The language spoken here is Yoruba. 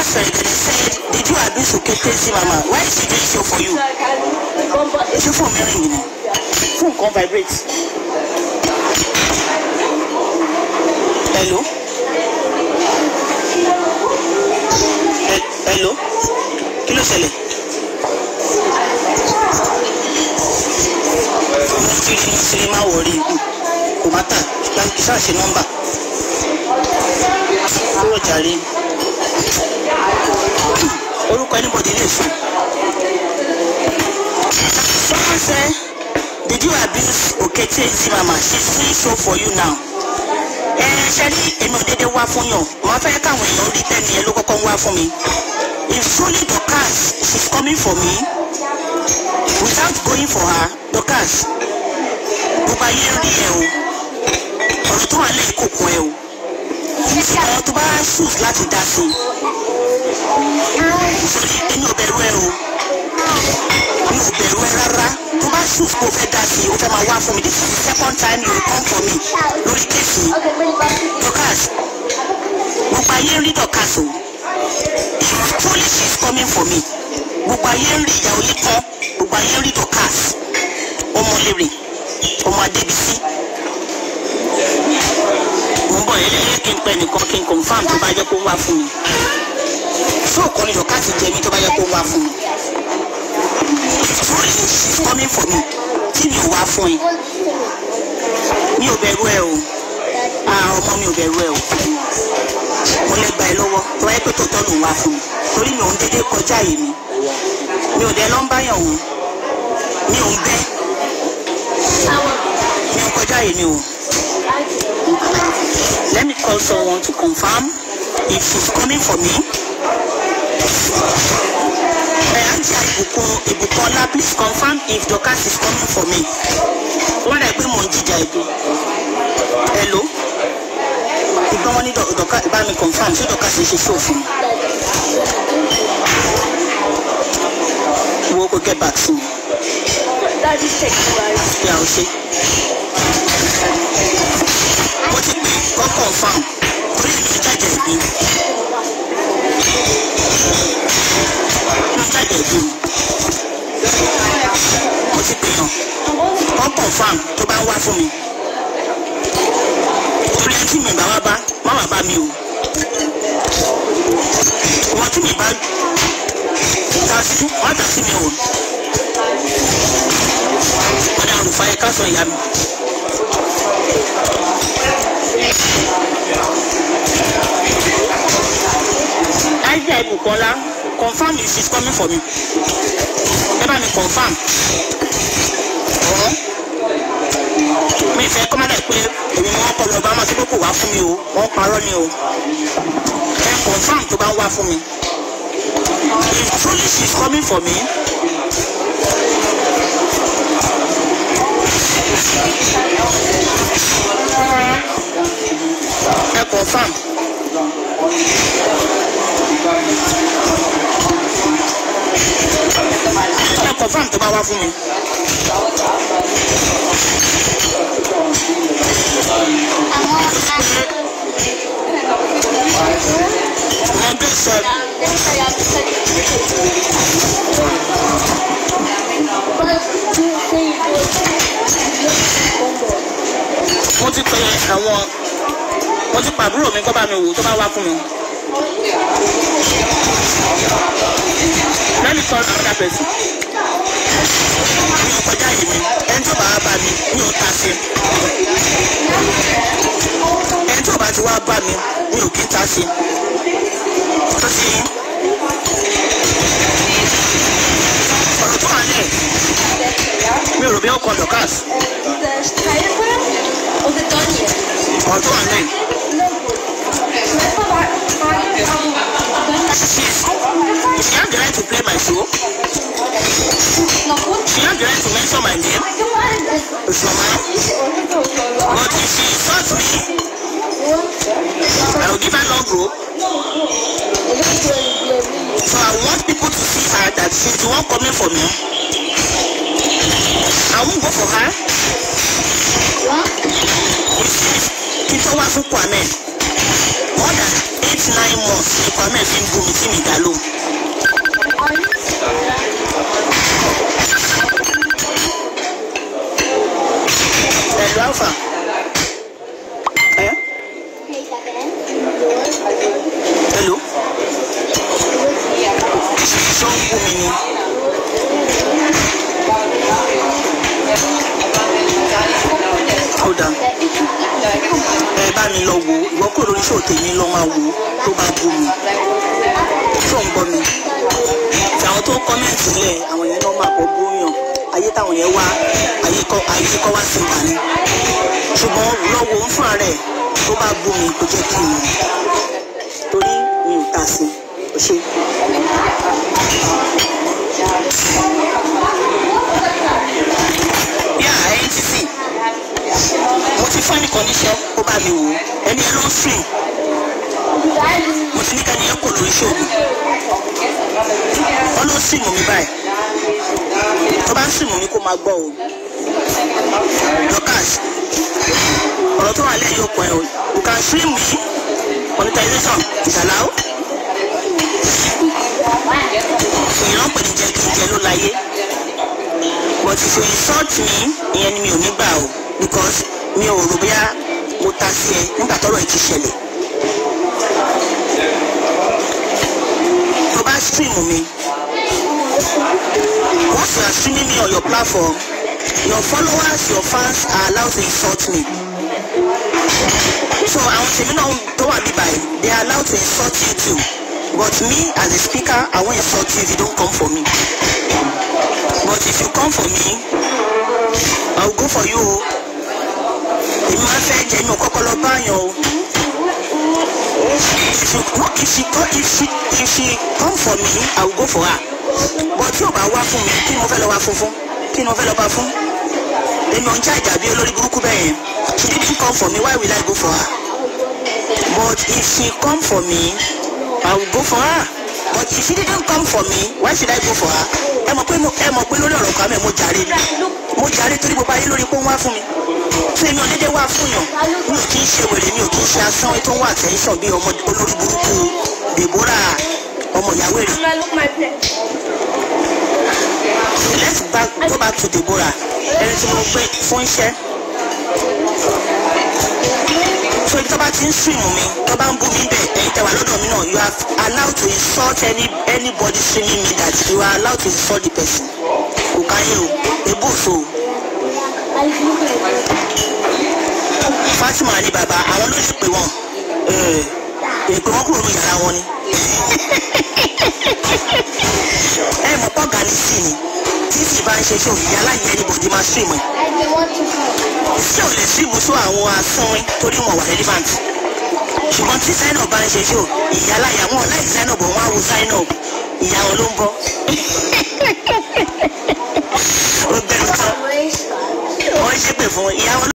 Said, did you abuse Oketezi mama? Why she doing show for you? Ṣé fún mi rìn ni? Fún nǹkan vibrate. Hello? He- Hello? Kí ló ṣẹlẹ̀? Mo ti rí mo ti rí má wọrí ikú. Kò má tà, nọ́mbà. Kúrò jàre. Orúkọ anybody lè fún. Someone say, did you abuse Oketezi mama? She's doing show for you now. Ẹ ṣe ní èmi ò dédé wá fún yàn. Màá fẹ́ káwọn èèyàn rí tẹ́ni ẹ ló kọ́kọ́ ń wá fún mi. If truly Dorcas she's coming for me without going for her Dorcas gbogbo ayé rí ẹ o. Ọ̀rọ̀ tó wà lẹ́yìn kò kún ẹ o. Ṣùgbọ́n tó bá shoot láti dá sí i. Èmi ò bẹ̀rù ẹ o. Mi ò bẹ̀rù ẹ rárá. Tó bá shoot kó fẹ́ dá sí. This is the second time you come for me lórí kéèsì. Dorcas gbogbo ayé ń rí Dorcas o if truly she is coming for me gbogbo ayé ń rí ìyàwó yìí tán gbogbo ayé ń rí Dorcas ọmọlérè ọmọ Adébísí mo ń bọ̀ ẹlẹ́yẹ kí n pẹ́ nìkan kí ṣé òkò ni Dorcas jẹ mí tó bá jẹ́ kó wá fún mi. She is coming for me. Tí mi ò wá fún ẹ? Mi ò bẹ̀rù ẹ o. Ọmọ mi ò bẹ̀rù ẹ o. Mo lè gba ẹ lọ́wọ́. Tó wáyé pé tòótọ́ ń wá fún mi. Torí mi ò ń dédé kọjá àyè mi. Mi ò dé lọ́nbáyàn òun mi ò ń bẹ́. Mi ò kọjá àyè mi o. Let me call someone to confirm if she's coming for me. Ìbùkún ọlá please confirm if Dorcas is coming for me. Wọ́n dà pé mò ń jìjà ìbò. Hello ìgbọ́n wọn ní dọ̀ka bá mi confam ṣé sì ṣe ṣó fún mi. wo kò get back sí mi. yà ó ṣe. Tó bá wá fún mi torí tí mi bá wá bá má wá bá mi o wọn tí mi bá ta sí wọn ta sí mi o wọn dà rúfa ẹ ká ìyá mi. Aisha Ibukola confirm if she's coming for me. Ẹ bá mi confirm. Ọ̀hún mi fẹ́ kọ́ má dà pé èmi ni wọ́n kọ́ lọ bá pé kò wá fún mi o wọ́n parọ́ ni o. Ẹ confam tó bá wá fún mi. If truly she is coming for me ẹ confam ẹ confam tó bá wá fún mi. Mo ti pe àwọn mo ti pàbúrò mi kọ́ bá mi wò tó bá wá fún mi. Me call another person. Mi ò kọjá yìí mi, ẹni tó bá wá bá mi, mi ò ta sí. Ẹni tó bá ti wá bá mi, mi ò kí ta sí. Tó ti yín. Ọ̀rọ̀ tó wà lẹ̀, mi ò rò bí ó kọ Dorcas. Ọ̀rọ̀ tó wà lẹ̀. She's, she has the right to play my show. She has the right to mention my name. Usoma. But if she insults me, I will give her long rope. I want people to see her that she's the one coming for me. I won't go for her. Kí tó wá fún Kwame. more than eight nine months ni kwame fi ń bú mi tí mi dá lóhùn. pẹ̀lú. Ẹ bá mi lọ wo ìwọ kò lórí ṣó tèmi lọ máa wo tó bá bú mi. Ṣó ń gbọ́ mi? Tí àwọn tó kọ́mẹ̀ntì lẹ̀ àwọn yẹn náà máa bọ́ bóyàn. Ayé táwọn yẹn wá ayé kọ́ ayé kọ́ wá sí wà ní ṣùgbọ́n lọ́wọ́ ń fúnra rẹ̀ tó bá bú mi kò jẹ́ kí n mọ̀. Torí mi ò ta sí i. Ṣe. Ẹnìkan níṣẹ́ ó bá mi wò ó ẹni ló ń stream mo ti ní ká kò lórí ṣòògùn wọn ló ń stream mi báyìí. Tó bá ń stream mi kó máa gbọ́ o. Dorcas ọ̀rọ̀ tó wà lẹ́yìn òkun ẹ̀ o. You can stream me. Monetization is allowed. Ìran pè ní jẹ́ kí n jẹ ló láyé. But if you insult me ìyẹn ni mi ò ní gbà o. Because mi ò rò bóyá mo ta sí ẹ nígbà tọ́rọ̀ ẹ ti ṣẹlẹ̀. Tó bá stream mi once you are streaming me on your platform your followers your fans are allowed to insult me. So àwọn tèmi náà tó wà níbà yìí they are allowed to insult you too. But me as a speaker I won't insult you if you don't come for me. But if you come for me máa fẹ́ jẹ́ mi ò kọ́kọ́ lọ báyọ̀ o. If you no if she come if she if she come for me I will go for her. But tí o bá wá fún mi kí ni mo fẹ́ lọ wá fún fún? Kí ni mo fẹ́ lọ bá fún? Èmi ò ń já ìjà bí olórí burúkú bẹ́ẹ̀ yẹn. She didn't come for me why will I go for her? But if she come for me I will go for her. But if she didn't come for me why should I go for her? Ẹ mọ̀ pé lórí ọ̀rọ̀ kan mẹ́ mo jàre mo jàre torí gbogbo ayé lórí pé ó wá fún mi. Ò dédé wá fún yàn. Mi ò kí ń ṣe wèrè mi ò kí ń ṣe asán tó ń wà tẹ́ńsọ̀n bí ọmọ olórí burúkú Deborah ọmọ ìyàwó èrè let's back go back to Deborah. Ẹni tí mo gbé fún iṣẹ́. So ibi tó bá ti ń stream mi tó bá ń bú mi bẹ̀ ẹ̀yin tẹ̀wá lọ́dọ̀ mi náà you are allowed to insult any anybody streaming me that you are allowed to insult the person kò káyé o ebó òfo o Fatima ni bàbá àwọn ló lè pè wọn. Èpè wọn kúrò ní yàrá wọn ni. Ẹ mọ̀ pọ̀ gani sí ni. Tí sì bá ń ṣe ṣó ìyá aláyẹ anybody máa stream ẹ̀ sí ò lè stream ṣó àwọn asánwín torí wọn wà relevant. Ṣùgbọ́n tí Zainab bá ń ṣe ṣó ìyá aláyẹ wọn láì Zainab wọn á wo Zainab. Ìyá wọn ló ń bọ̀ ó bẹ̀rù tán wọ́n ṣépè fún ìyá wọn